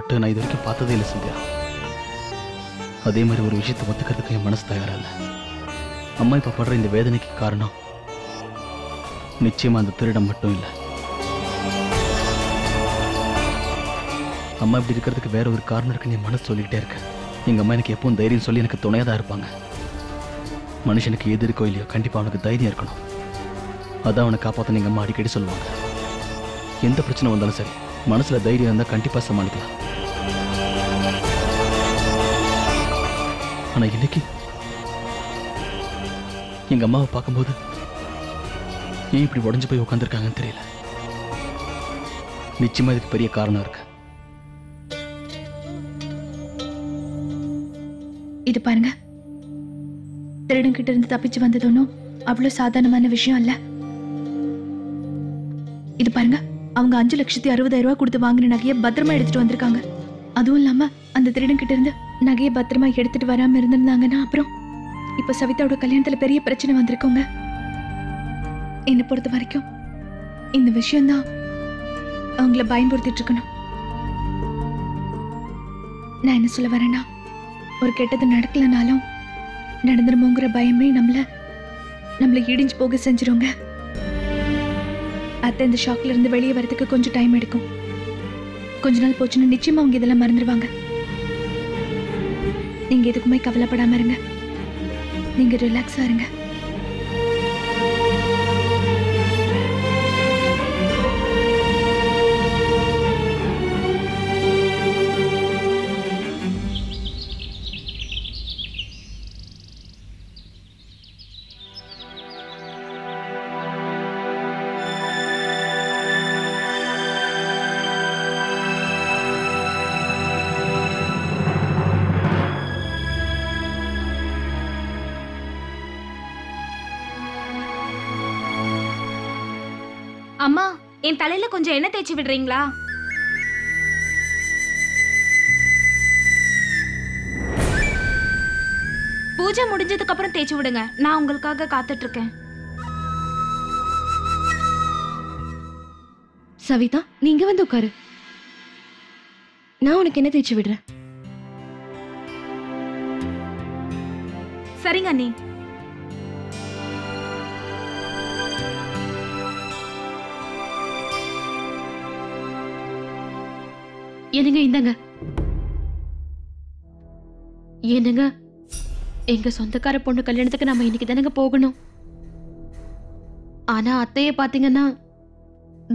கஷ்டப்பட்டு நான் இது வரைக்கும் பார்த்ததே இல்லை சந்தியா. அதே மாதிரி ஒரு விஷயத்தை ஒத்துக்கிறதுக்கு என் மனசு தயாரா இல்லை. அம்மா இப்போ படுற இந்த வேதனைக்கு காரணம் நிச்சயமா அந்த திருடம் மட்டும் இல்லை. அம்மா இப்படி இருக்கிறதுக்கு வேற ஒரு காரணம் இருக்குன்னு என் மனசு சொல்லிக்கிட்டே இருக்கேன் எங்க அம்மா எனக்கு எப்பவும் தைரியம் சொல்லி எனக்கு துணையாக தான் இருப்பாங்க. மனுஷனுக்கு எது இருக்கோ இல்லையோ கண்டிப்பா அவனுக்கு தைரியம் இருக்கணும். அதான் அவனை காப்பாற்ற எங்கள் அம்மா அடிக்கடி சொல்லுவாங்க. எந்த பிரச்சனை வந்தாலும் சரி மனசுல தைரியம் இருந்தா கண்டிப்பா சமாளிக்கலாம். ஆனால் இன்னைக்கு எங்க அம்மாவை பார்க்கும்போது ஏன் இப்படி உடஞ்சு போய் உட்காந்துருக்காங்கன்னு தெரியல. நிச்சயமா இதுக்கு பெரிய காரணம் இருக்கு. இது பாருங்க. திருடன் கிட்ட இருந்து தப்பிச்சு வந்தது ஒன்றும் அவ்வளவு சாதாரணமான விஷயம் இல்ல இது பாருங்க. அவங்க அஞ்சு லட்சத்தி அறுபதாயிரம் ரூபாய் கொடுத்து வாங்கின நகையை பத்திரமா எடுத்துட்டு வந்திருக்காங்க. அதுவும் இல்லாம அந்த திருடன் கிட்ட இருந்து நகையை பத்திரமா எடுத்துட்டு வராம இருந்திருந்தாங்கன்னா அப்புறம் இப்ப சவிதாவோட கல்யாணத்துல பெரிய பிரச்சனை வந்திருக்கோங்க. என்னை பொறுத்த வரைக்கும் இந்த விஷயம்தான் அவங்கள பயன்படுத்திட்டு இருக்கணும் நான் என்ன சொல்ல வரேன்னா ஒரு கெட்டது நடக்கலனாலும் நடந்துருமோங்கிற பயமே நம்மள நம்மள இடிஞ்சு போக செஞ்சிருங்க. அத்தை இந்த ஷாக்ல இருந்து வெளியே வரதுக்கு கொஞ்சம் டைம் எடுக்கும். கொஞ்ச நாள் போச்சுன்னா நிச்சயமா அவங்க இதெல்லாம் மறந்துடுவாங்க நீங்க எதுக்குமே கவலைப்படாம இருங்க. நீங்க ரிலாக்ஸா இருங்க. அம்மா என் தலையில கொஞ்சம் எண்ணெய் தேய்ச்சி விடுறீங்களா? பூஜை முடிஞ்சதுக்கு அப்புறம் தேய்ச்சி விடுங்க. நான் உங்களுக்காக காத்துட்டு இருக்கேன். சவிதா நீங்க வந்து உட்காரு. நான் உனக்கு என்ன தேய்ச்சி விடுறேன். சரிங்க அண்ணி. என்னங்க இந்தங்க. என்னங்க எங்க சொந்தக்கார பொண்ணு கல்யாணத்துக்கு நம்ம இன்னைக்கு தானங்க போகணும்? ஆனா அத்தைய பாத்தீங்கன்னா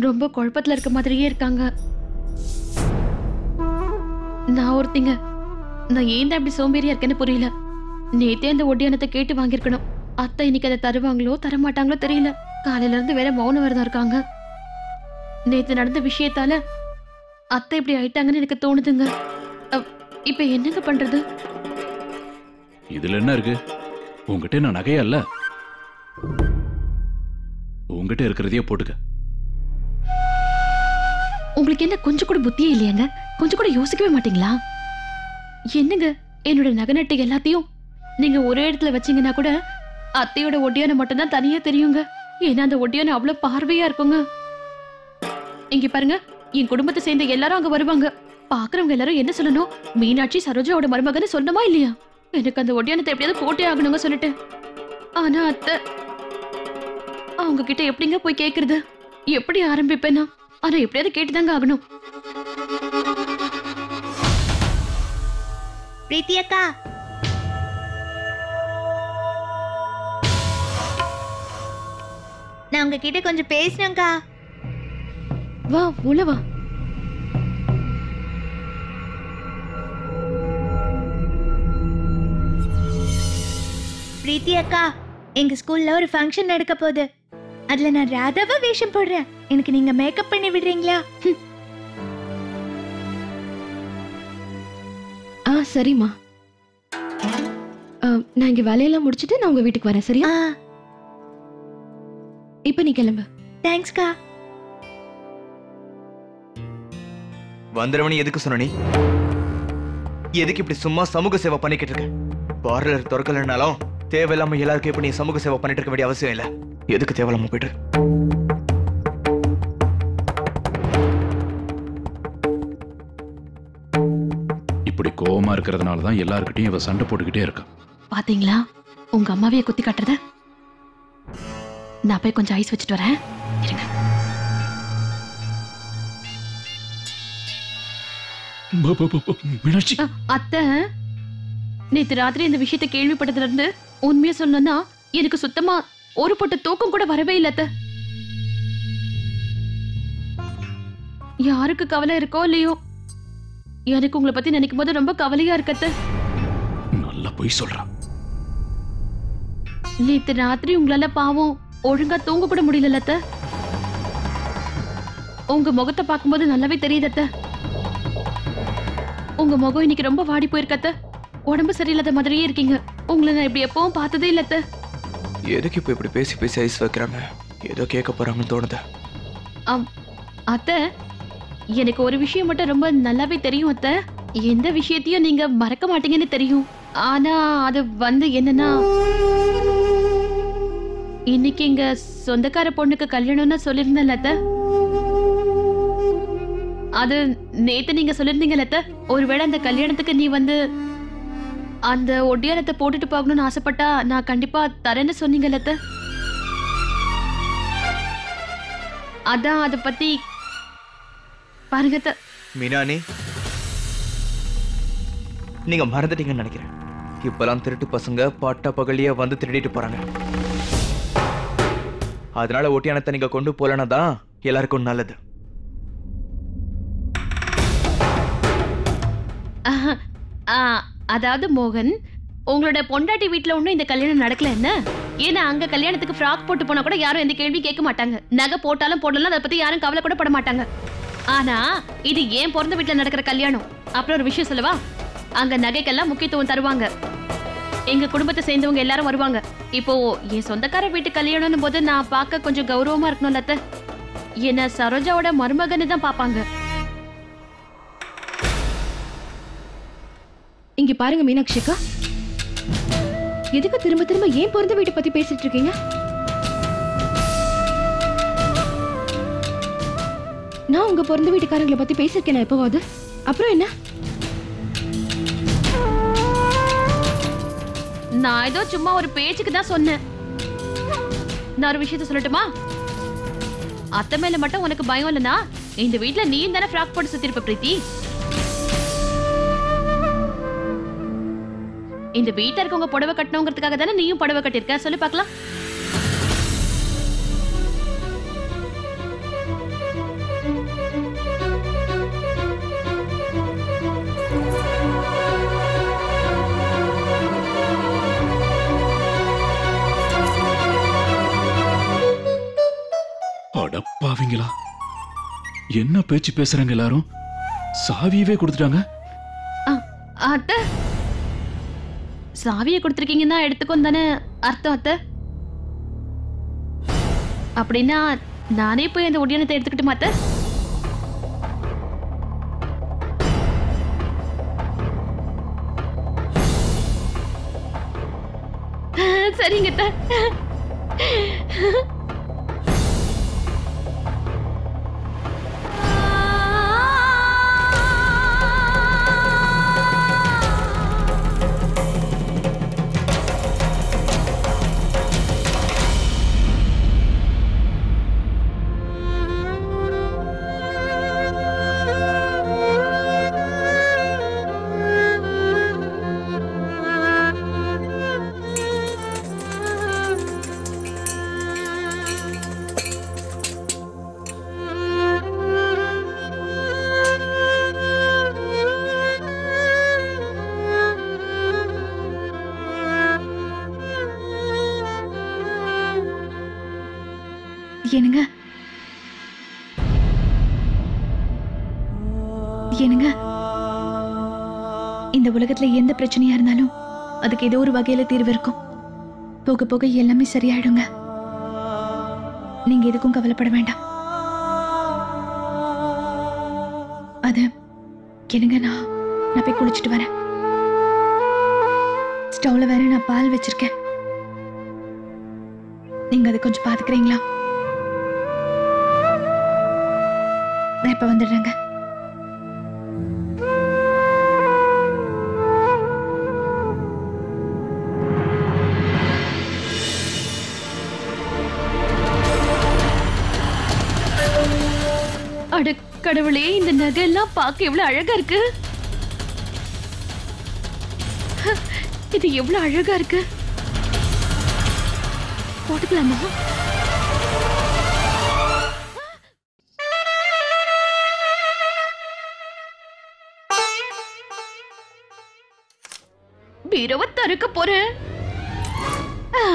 ரொம்ப குழப்பத்துல இருக்க மாதிரியே இருக்காங்க. நான் ஒருத்திங்க நான் ஏன் தான் இப்படி சோம்பேறியா இருக்கேன்னு புரியல. நேத்தே அந்த ஒட்டியானத்தை கேட்டு வாங்கியிருக்கணும். அத்தை இன்னைக்கு அதை தருவாங்களோ தரமாட்டாங்களோ தெரியல. காலையில இருந்து வேற மௌன விரதம் இருக்காங்க. நேத்து நடந்த விஷயத்தால அத்தை இப்படி ஆயிட்டாங்கன்னு எனக்கு தோணுதுங்க. இப்ப என்னங்க பண்றது? இதுல என்ன இருக்கு? உங்ககிட்ட நான் நகையா இல்ல? உங்ககிட்ட இருக்கிறதையே போட்டுக்க. உங்களுக்கு என்ன கொஞ்சம் கூட புத்தியே இல்லையாங்க? கொஞ்சம் கூட யோசிக்கவே மாட்டீங்களா? என்னங்க என்னோட நகை எல்லாத்தையும் நீங்க ஒரே இடத்துல வச்சீங்கன்னா கூட அத்தையோட ஒட்டியான மட்டும்தான் தனியா தெரியுங்க. ஏன்னா அந்த ஒட்டியான அவ்வளவு பார்வையா இருக்குங்க. இங்க பாருங்க. என் குடும்பத்தை சேர்ந்த எல்லாரும் அங்க வருவாங்க. பாக்குறவங்க எல்லாரும் என்ன சொல்லணும்? மீனாட்சி சரோஜாவோட மருமகன்னு சொன்னமா இல்லையா? எனக்கு அந்த ஒட்டியானத்தை எப்படியாவது போட்டே ஆகணுங்க சொல்லிட்டு. ஆனா அத்தை அவங்க கிட்ட எப்படிங்க போய் கேக்குறது? எப்படி ஆரம்பிப்பேனா? ஆனா எப்படியாவது கேட்டுதாங்க ஆகணும். பிரீத்தி அக்கா. நான் உங்ககிட்ட கொஞ்சம் பேசினேங்க்கா வா உள்ள வா. பிரீத்தி அக்கா எங்க ஸ்கூல்ல ஒரு ஃபங்க்ஷன் நடக்க போகுது. அதுல நான் ராதாவா வேஷம் போடுறேன். எனக்கு நீங்க மேக்கப் பண்ணி விடுறீங்களா. ஆ சரிம்மா. ஆ, நான் இங்க வேலையெல்லாம் முடிச்சிட்டு நான் உங்க வீட்டுக்கு வரேன் சரியா? இப்ப நீ கிளம்பு. தேங்க்ஸ்க்கா வந்துடுவனி எதுக்கு சொன்ன நீ? எதுக்கு இப்படி சும்மா சமூக சேவை பண்ணிக்கிட்டு இருக்க? பார்லர் திறக்கலனாலும் தேவையில்லாம எல்லாருக்கும் இப்ப நீ சமூக சேவை பண்ணிட்டு இருக்க வேண்டிய அவசியம் இல்ல. எதுக்கு தேவையில்லாம போயிட்டு? இப்படி கோவமா இருக்கிறதுனால தான் எல்லாருக்கிட்டையும் இவ சண்டை போட்டுக்கிட்டே இருக்கா. பாத்தீங்களா? உங்க அம்மாவையே குத்தி காட்டுறத? நான் போய் கொஞ்சம் ஐஸ் வச்சுட்டு வரேன். இருங்க. மீனாட்சி. அத்தை நேத்து ராத்திரி இந்த விஷயத்தை கேள்விப்பட்டதுல இருந்து உண்மையா சொல்லணும்னா எனக்கு சுத்தமா ஒரு பொட்ட தூக்கம் கூட வரவே இல்ல அத்தை. யாருக்கு கவலை இருக்கோ இல்லையோ எனக்கு உங்களை பத்தி நினைக்கும் போது ரொம்ப கவலையா இருக்கு அத்தை. நல்லா பொய் சொல்றா. நேத்து ராத்திரி உங்களால பாவம் ஒழுங்கா தூங்க கூட முடியல உங்க முகத்தை பார்க்கும்போது நல்லாவே தெரியுது அத்தை. உங்க முகம் இன்னைக்கு ரொம்ப வாடி போயிருக்கு அத்தை. உடம்பு சரியில்லாத மாதிரியே இருக்கீங்க. உங்களை நான் இப்படி எப்பவும் பார்த்ததே இல்ல அத்தை. எதுக்கு இப்ப இப்படி பேசி பேசி ஐஸ் வைக்கிறாங்க? ஏதோ கேட்க போறாங்கன்னு தோணுது. அத்தை எனக்கு ஒரு விஷயம் மட்டும் ரொம்ப நல்லாவே தெரியும் அத்தை. எந்த விஷயத்தையும் நீங்க மறக்க மாட்டீங்கன்னு தெரியும். ஆனா அது வந்து என்னன்னா இன்னைக்கு எங்க சொந்தக்கார பொண்ணுக்கு கல்யாணம்னு சொல்லியிருந்தேன்ல அத்தை. அது நேத்து நீங்க சொல்லிருந்தீங்க லத்த ஒருவேளை அந்த கல்யாணத்துக்கு நீ வந்து அந்த ஒட்டியாரத்தை போட்டுட்டு போகணும்னு ஆசைப்பட்டா நான் கண்டிப்பா தரேன்னு சொன்னீங்க லத்த அதான் அதை பத்தி பாருங்க மினானி மீனானி நீங்க மறந்துட்டீங்கன்னு நினைக்கிறேன். இப்பெல்லாம் திருட்டு பசங்க பாட்டா பகலியே வந்து திருடிட்டு போறாங்க. அதனால ஒட்டியானத்தை நீங்க கொண்டு போலனா தான் எல்லாருக்கும் நல்லது. அதாவது மோகன் உங்களோட பொண்டாட்டி வீட்டுல ஒண்ணும் இந்த கல்யாணம் நடக்கல என்ன? ஏன்னா அங்க கல்யாணத்துக்கு ஃப்ராக் போட்டு போனா கூட யாரும் எந்த கேள்வி கேட்க மாட்டாங்க. நகை போட்டாலும் போடலாம் அதை பத்தி யாரும் கவலை கூட பட மாட்டாங்க. ஆனா இது ஏன் பிறந்த வீட்டுல நடக்கிற கல்யாணம்? அப்புறம் ஒரு விஷயம் சொல்லவா? அங்க நகைக்கெல்லாம் முக்கியத்துவம் தருவாங்க. எங்க குடும்பத்தை சேர்ந்தவங்க எல்லாரும் வருவாங்க. இப்போ என் சொந்தக்கார வீட்டு கல்யாணம்னு போது நான் பார்க்க கொஞ்சம் கௌரவமா இருக்கணும் அத்தை. என்ன சரோஜாவோட மருமகன்னு தான் பாப்பாங்க இங்க பாருங்க மீனாட்சி அக்கா எதுக்கு திரும்ப திரும்ப ஏன் பிறந்த வீட்டை பத்தி பேசிட்டு இருக்கீங்க? நான் உங்க பிறந்த வீட்டுக்காரங்களை பத்தி பேசிருக்கேன் எப்பவாவது? அப்புறம் என்ன? நான் ஏதோ சும்மா ஒரு பேச்சுக்கு தான் சொன்னேன். நான் ஒரு விஷயத்த சொல்லட்டுமா? அத்தை மேல மட்டும் உனக்கு பயம் இல்லைனா இந்த வீட்டுல நீ தானே ஃப்ராக் போட்டு சுத்திருப்ப பிரீத்தி? இந்த வீட்ல இருக்கவங்க புடவை கட்டணுங்கிறதுக்காக தானே நீயும் புடவை கட்டியிருக்க? சொல்லி பார்க்கலாம். அடப்பாவீங்களா. என்ன பேச்சு பேசுறாங்க எல்லாரும்? சாவியவே கொடுத்துட்டாங்க. அத்தை. சாவியை கொடுத்துருக்கீங்கன்னா எடுத்துக்கோன்னு தானே அர்த்தம் அத்தை? அப்படின்னா நானே போய் அந்த ஒடியானத்தை எடுத்துக்கிட்டு மாத்த சரிங்க என்னங்க? என்னங்க? இந்த உலகத்துல எந்த பிரச்சனையா இருந்தாலும் அதுக்கு ஏதோ ஒரு வகையில தீர்வு இருக்கும். போக போக எல்லாமே சரியாயிடுங்க. நீங்க எதுக்கும் கவலைப்பட வேண்டாம். அது என்னங்க நான் நான் போய் குளிச்சுட்டு வரேன். ஸ்டவ்ல வேற நான் பால் வச்சிருக்கேன். நீங்க அதை கொஞ்சம் பாத்துக்கிறீங்களா நான் இப்ப வந்துடுறேங்க. அட கடவுளே இந்த நகை எல்லாம் பார்க்க எவ்வளவு அழகா இருக்கு. இது எவ்வளவு அழகா இருக்கு. போட்டுக்கலாமா? தான் இருக்க போறேன். ஆ.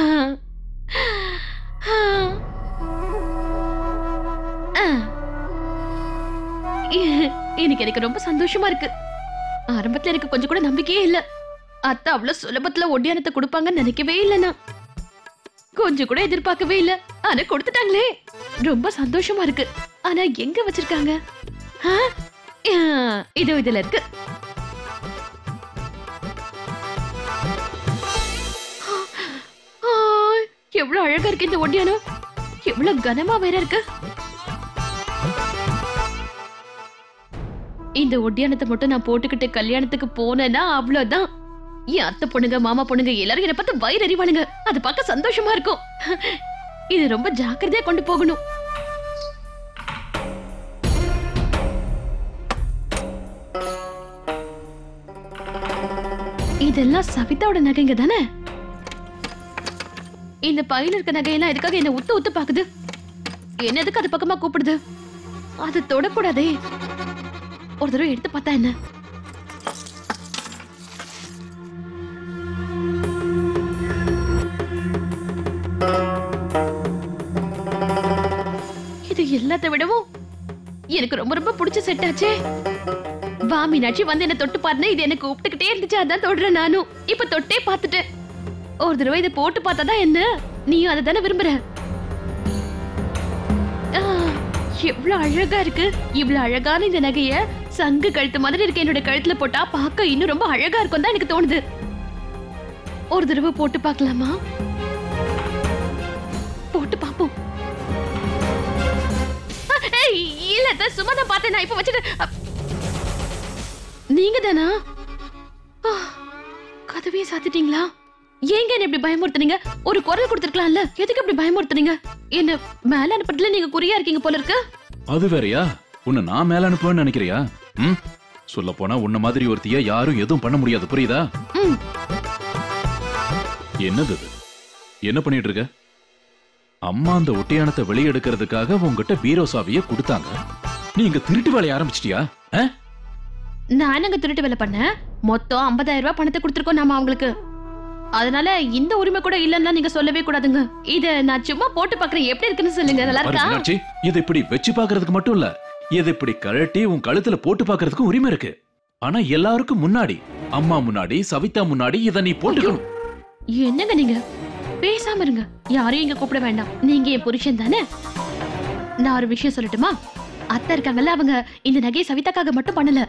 ஆ. எனக்கு எனக்கு ரொம்ப சந்தோஷமா இருக்கு. ஆரம்பத்துல எனக்கு கொஞ்சம் கூட நம்பிக்கையே இல்ல. அத்தை அவ்வளவு சுலபத்துல ஒட்டியானத்தை கொடுப்பாங்கன்னு நினைக்கவே இல்ல நான். கொஞ்சம் கூட எதிர்பார்க்கவே இல்ல. ஆனா கொடுத்துட்டாங்களே. ரொம்ப சந்தோஷமா இருக்கு. ஆனா எங்க வச்சிருக்காங்க? ஆ? இதோ இதுல இருக்கு. எவ்வளவு அழகா இருக்கு இந்த ஒட்டியானம் எவ்வளவு கனமா வேற இருக்கு. இந்த ஒட்டியானத்தை மட்டும் நான் போட்டுக்கிட்டு கல்யாணத்துக்கு போனேன்னா அவ்வளவுதான். என் அத்தை பொண்ணுங்க மாமா பொண்ணுங்க எல்லாரும் என்னை பார்த்து வயிறு அறிவானுங்க அது பார்க்க சந்தோஷமா இருக்கும். இது ரொம்ப ஜாக்கிரதையா கொண்டு போகணும். இதெல்லாம் சவிதாவோட நகைங்க தானே? இந்த பையில இருக்க நகையெல்லாம் எதுக்காக என்ன உத்து உத்து பாக்குது? என்ன எதுக்கு அது பக்கமா கூப்பிடுது? அது தொடக்கூடாதே. ஒரு தடவை எடுத்து பார்த்தா என்ன? இது எல்லாத்த விடவும் எனக்கு ரொம்ப ரொம்ப பிடிச்ச செட் ஆச்சே. வா மீனாட்சி வந்து என்ன தொட்டு பாருனா இது எனக்கு கூப்பிட்டுக்கிட்டே இருந்துச்சு. அதான் தொடுறேன் நானும். இப்ப தொட்டே பார்த்துட்டேன். ஒரு தடவை இதை போட்டு பார்த்தா தான் என்ன? நீயும் அதை தானே விரும்புற? ஆ, எவ்வளவு அழகா இருக்கு. இவ்வளவு அழகான இந்த நகைய சங்கு கழுத்து மாதிரி இருக்க. என்னோட கழுத்துல போட்டா பார்க்க இன்னும் ரொம்ப அழகா இருக்கும் தான் எனக்கு தோணுது. ஒரு தடவை போட்டு பார்க்கலாமா? போட்டு பார்ப்போம். இல்ல சும்மா தான் பார்த்தேன். நான் இப்ப வச்சுட்டு நீங்க தானா கதவையே சாத்திட்டீங்களா? ஏங்க என்ன இப்படி பயமுறுத்துனீங்க? ஒரு குரல் கொடுத்துருக்கலாம்ல. எதுக்கு இப்படி பயமுறுத்துனீங்க? என்ன மேல அனுப்புறதுல நீங்க குறியா இருக்கீங்க போல இருக்கு? அது வேறயா? உன்னை நான் மேல அனுப்புவேன்னு நினைக்கிறியா? ம்? சொல்ல போனா உன்ன மாதிரி ஒருத்திய யாரும் எதுவும் பண்ண முடியாது. புரியுதா. என்னது இது என்ன பண்ணிட்டு இருக்க அம்மா அந்த ஒட்டியானத்தை வெளியெடுக்கிறதுக்காக உங்ககிட்ட பீரோ சாவிய கொடுத்தாங்க. நீ இங்க திருட்டு வேலைய ஆரம்பிச்சிட்டியா? நான் என்னங்க திருட்டு வேலை பண்ணேன்? மொத்தம் 50000 ரூபாய் பணத்தை கொடுத்துருக்கோம் நாம அவங்களுக்கு. அதனால இந்த உரிமை கூட இல்லன்னா நீங்க சொல்லவே கூடாதுங்க. இத நான் சும்மா போட்டு பாக்குறேன். எப்படி இருக்குன்னு சொல்லுங்க. நல்லா பாரு இருக்கா மீனாட்சி இதை இப்படி வச்சு பாக்குறதுக்கு மட்டும் இல்ல இதை இப்படி கழட்டி உன் கழுத்துல போட்டு பாக்குறதுக்கும் உரிமை இருக்கு. ஆனா எல்லாருக்கும் முன்னாடி அம்மா முன்னாடி சவிதா முன்னாடி இத நீ போட்டுக்கணும். என்னங்க நீங்க? பேசாம இருங்க. யாரையும் இங்க கூப்பிட வேண்டாம். நீங்க என் புருஷன் தானே? நான் ஒரு விஷயம் சொல்லட்டுமா? அத்தை இருக்காங்கல்ல அவங்க இந்த நகையை சவிதாக்காக மட்டும் பண்ணல.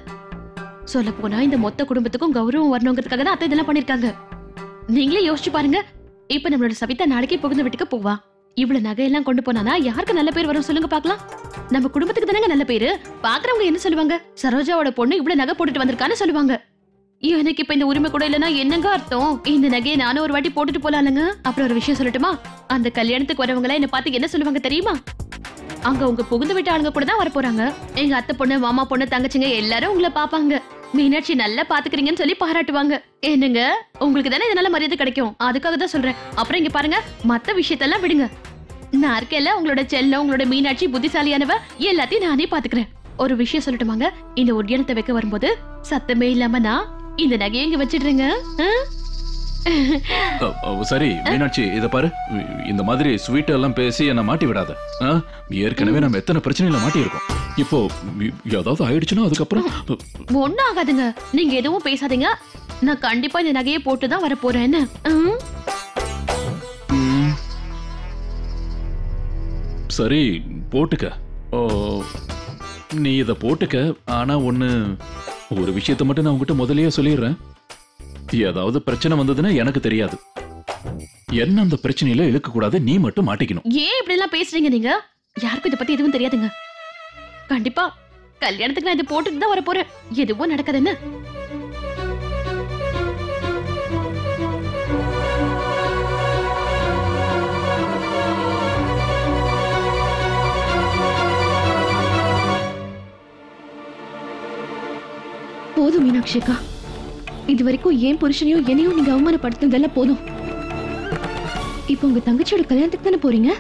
சொல்ல போனா இந்த மொத்த குடும்பத்துக்கும் கௌரவம் வரணுங்கிறதுக்காக தான் அத்தை இதெல்லாம் பண்ணிருக்காங்க. நீங்களே யோசிச்சு பாருங்க. இப்ப நம்மளோட சவிதா நாளைக்கே புகுந்த வீட்டுக்கு போவா. இவ்வளவு நகையெல்லாம் கொண்டு போனானா யாருக்கு நல்ல பேர் வரும் சொல்லுங்க பார்க்கலாம். நம்ம குடும்பத்துக்கு தானங்க நல்ல பேரு. பாக்குறவங்க என்ன சொல்லுவாங்க? சரோஜாவோட பொண்ணு இவ்வளவு நகை போட்டுட்டு வந்திருக்கான்னு சொல்லுவாங்க. எனக்கு இப்ப இந்த உரிமை கூட இல்லனா என்னங்க அர்த்தம்? இந்த நகையை நானும் ஒரு வாட்டி போட்டுட்டு போலாம்லங்க. அப்புறம் ஒரு விஷயம் சொல்லட்டுமா? அந்த கல்யாணத்துக்கு வரவங்க என்ன பார்த்து என்ன சொல்லுவாங்க தெரியுமா? அங்க உங்க புகுந்து விட்ட ஆளுங்க கூட தான் வர போறாங்க எங்க அத்தை பொண்ணு மாமா பொண்ணு தங்கச்சிங்க எல்லாரும் உங்களை பாப்பாங்க மீனாட்சி நல்லா பாத்துக்கிறீங்கன்னு சொல்லி பாராட்டுவாங்க. என்னங்க? உங்களுக்கு தானே இதனால மரியாதை கிடைக்கும். அதுக்காக தான் சொல்றேன். அப்புறம் இங்க பாருங்க மத்த விஷயத்தெல்லாம் விடுங்க. நான் இருக்கேன்ல உங்களோட செல்லம் உங்களோட மீனாட்சி புத்திசாலியானவ எல்லாத்தையும் நானே பாத்துக்கிறேன். ஒரு விஷயம் சொல்லட்டுமாங்க? இந்த ஒட்டியானத்தை வைக்க வரும்போது சத்தமே இல்லாம நான் இந்த நகையை இங்க வச்சிடுறேங்க. சரி மீனாட்சி இத பாரு. இந்த மாதிரி ஸ்வீட் எல்லாம் பேசி என்ன மாட்டி விடாத? ஏற்கனவே நம்ம எத்தனை பிரச்சனையில மாட்டி இருக்கோம் இப்போ ஏதாவது ஆயிடுச்சுன்னா அதுக்கப்புறம் ஒண்ணும் ஆகாதுங்க. நீங்க எதுவும் பேசாதீங்க. நான் கண்டிப்பா இந்த நகையை போட்டு தான் வர போறேன். சரி போட்டுக்க. ஓ, நீ இத போட்டுக்க. ஆனா ஒண்ணு ஒரு விஷயத்த மட்டும் நான் உங்ககிட்ட முதல்லயே சொல்லிடுறேன். ஏதாவது பிரச்சனை வந்ததுன்னா எனக்கு தெரியாது. என்ன அந்த பிரச்சனையில இழுக்க கூடாது நீ மட்டும் மாட்டிக்கணும். ஏன் இப்படி எல்லாம் பேசுறீங்க நீங்க? யாருக்கும் இதை பத்தி எதுவும் தெரியாதுங்க. கண்டிப்பா கல்யாணத்துக்கு நான் இதை போட்டுட்டு தான் வர போறேன் எதுவும் நடக்காதுன்னு. போதும் மீனாட்சி அக்கா இது வரைக்கும் ஏன் புருஷனையும் என்னையும் நீங்க அவமானப்படுத்துனதெல்லாம் போதும். இப்போ உங்க தங்கச்சியோட கல்யாணத்துக்கு தானே போறீங்க?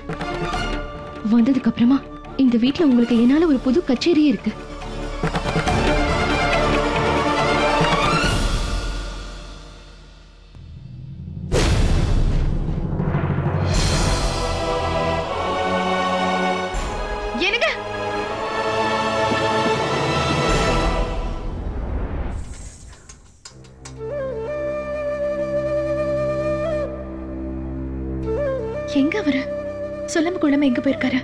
வந்ததுக்கு அப்புறமா இந்த வீட்ல உங்களுக்கு என்னால ஒரு புது கச்சேரியே இருக்கு. எங்க அவரு? சொல்லாம கொள்ளாம எங்க போயிருக்காரு?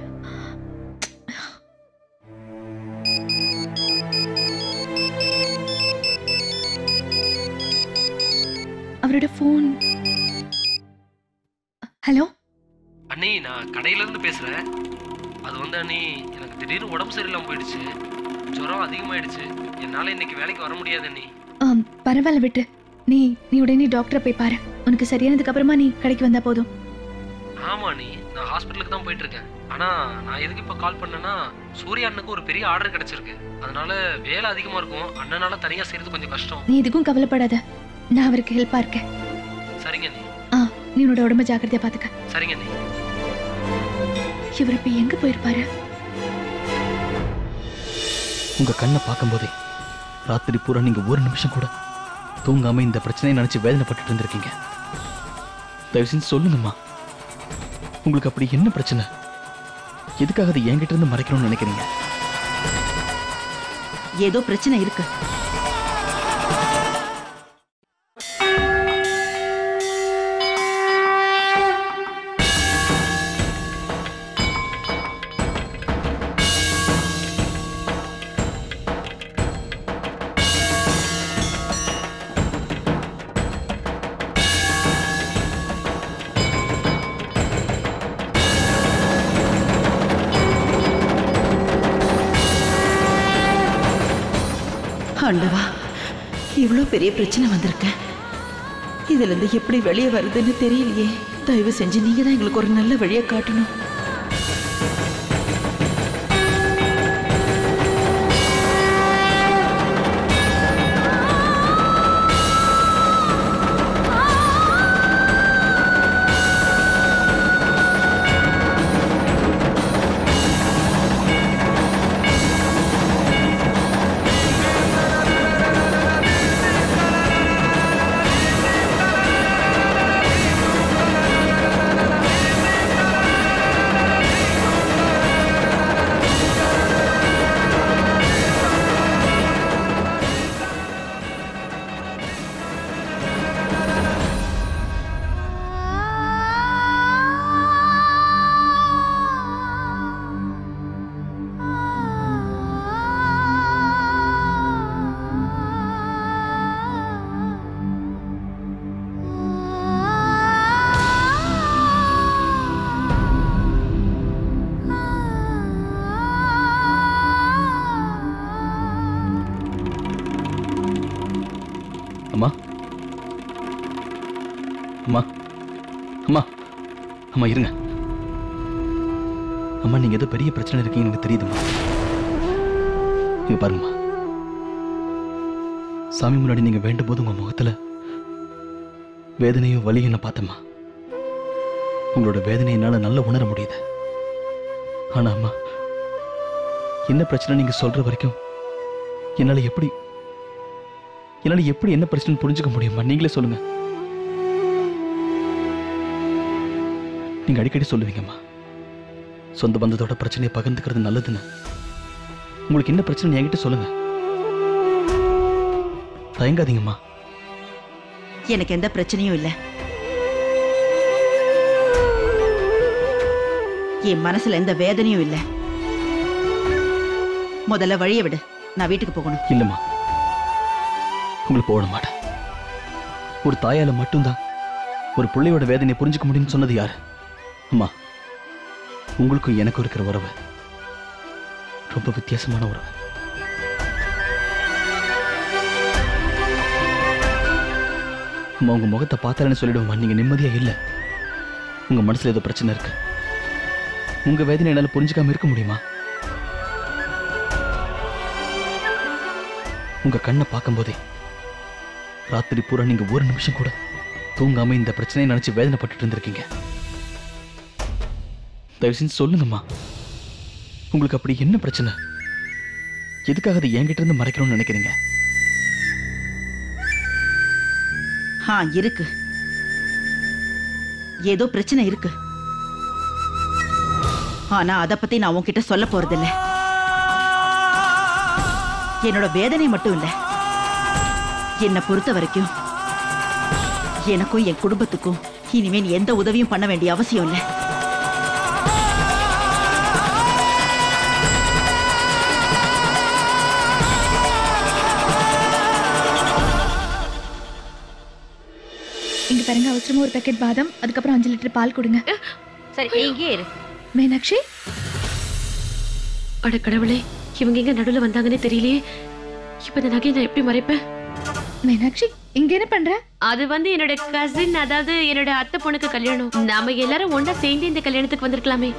அவரோட ஃபோன் ஹலோ அண்ணி நான் கடையில இருந்து பேசுறேன். அது வந்து அண்ணி எனக்கு திடீர்னு உடம்பு சரியில்லாம போயிடுச்சு. ஜுரம் அதிகமாயிடுச்சு. என்னால இன்னைக்கு வேலைக்கு வர முடியாது அண்ணி. பரவாயில்ல விட்டு. நீ நீ உடனே டாக்டரை போய் பாரு. உனக்கு சரியானதுக்கு அப்புறமா நீ கடைக்கு வந்தா போதும். ஆமா அண்ணி நான் ஹாஸ்பிட்டலுக்கு தான் போயிட்டு இருக்கேன் ஆனா நான் எதுக்கு இப்ப கால் பண்ணேன்னா சூர்யா அண்ணனுக்கு ஒரு பெரிய ஆர்டர் கிடைச்சிருக்கு. அதனால வேலை அதிகமா இருக்கும். அண்ணனால தனியா செய்யறது கொஞ்சம் கஷ்டம். நீ எதுக்கும் கவலைப்படாத. நான் அவருக்கு ஹெல்ப்பா இருக்கேன். சரிங்க அண்ணி ஆ நீ உன்னோட உடம்ப ஜாக்கிரதையா பாத்துக்க. சரிங்க அண்ணி இவர் இப்ப எங்க போயிருப்பாரு? உங்க கண்ணை பார்க்கும்போதே ராத்திரி பூரா நீங்க ஒரு நிமிஷம் கூட தூங்காம இந்த பிரச்சனையை நினைச்சு வேதனைப்பட்டுட்டு இருந்திருக்கீங்க. தயவு செஞ்சு சொல்லுங்கம்மா. உங்களுக்கு அப்படி என்ன பிரச்சனை? எதுக்காக அதை என்கிட்ட இருந்து மறைக்கணும்னு நினைக்கிறீங்க? ஏதோ பிரச்சனை இருக்கு. இவ்வளோ பெரிய பிரச்சனை வந்திருக்க? இதுல இருந்து எப்படி வெளியே வருதுன்னு தெரியலையே. தயவு செஞ்சு நீங்க தான் எங்களுக்கு ஒரு நல்ல வழியை காட்டணும். அம்மா. அம்மா. அம்மா. அம்மா இருங்க. அம்மா நீங்க ஏதோ பெரிய பிரச்சனை இருக்கீங்க எனக்கு இங்க பாருங்கம்மா. சாமி முன்னாடி நீங்க வேண்டும் போது உங்க முகத்துல வேதனையும் வலியும் நான் பார்த்தம்மா. உங்களோட வேதனை நல்லா உணர முடியுது. ஆனா அம்மா என்ன பிரச்சனை நீங்க சொல்ற வரைக்கும் என்னால எப்படி என்னால எப்படி என்ன பிரச்சனை புரிஞ்சுக்க முடியுமா? நீங்களே சொல்லுங்க. நீங்க அடிக்கடி சொல்லுவீங்கம்மா. சொந்த பந்தத்தோட பிரச்சனையை பகிர்ந்துக்கிறது நல்லதுன்னு. உங்களுக்கு என்ன பிரச்சனை என்கிட்ட சொல்லுங்க. தயங்காதீங்கம்மா. எனக்கு எந்த பிரச்சனையும் இல்லை. என் மனசுல எந்த வேதனையும் இல்லை. முதல்ல வழிய விடு. நான் வீட்டுக்கு போகணும். இல்லம்மா. உங்களுக்கு போட மாட்டேன் ஒரு தாயால மட்டும்தான் ஒரு பிள்ளையோட வேதனையை புரிஞ்சுக்க முடியும்னு சொன்னது யாரு? அம்மா உங்களுக்கும் எனக்கும் இருக்கிற உறவு ரொம்ப வித்தியாசமான உறவு. அம்மா உங்க முகத்தை பார்த்தாலன்னு சொல்லிடுவோம்மா. நீங்க நிம்மதியா இல்ல. உங்க மனசுல ஏதோ பிரச்சனை இருக்கு. உங்க வேதனை என்னால புரிஞ்சுக்காம இருக்க முடியுமா? உங்க கண்ணை பார்க்கும்போதே ராத்திரி பூரா நீங்க ஒரு நிமிஷம் கூட தூங்காம இந்த பிரச்சனையை நினைச்சு வேதனைப்பட்டு இருந்திருக்கீங்க. தயவு செஞ்சு சொல்லுங்கம்மா. உங்களுக்கு அப்படி என்ன பிரச்சனை? எதுக்காக அதை என்கிட்ட இருந்து மறைக்கணும்னு நினைக்கிறீங்க? ஆ இருக்கு. ஏதோ பிரச்சனை இருக்கு. ஆனா அத பத்தி நான் உன்கிட்ட சொல்ல போறதில்ல. என்னோட வேதனை மட்டும் இல்லை. என்னை பொறுத்த வரைக்கும் எனக்கும் என் குடும்பத்துக்கும் இனிமே நீ எந்த உதவியும் பண்ண வேண்டிய அவசியம் இல்லை. இங்க பாருங்க அவசரமா ஒரு பேக்கெட் பாதாம் அதுக்கப்புறம் அஞ்சு லிட்டர் பால் கொடுங்க. சரி இங்கே இரு. மீனாட்சி? அட கடவுளே இவங்க எங்க நடுவுல வந்தாங்கன்னே தெரியலையே. இப்ப இந்த நகையை நான் எப்படி மறைப்பேன்? மீனாட்சி இங்க என்ன பண்ற? அது வந்து என்னோட கசின் அதாவது என்னோட அத்தை பொண்ணுக்கு கல்யாணம். நாம எல்லாரும் ஒன்னா சேர்ந்து இந்த கல்யாணத்துக்கு வந்திருக்கலாமே.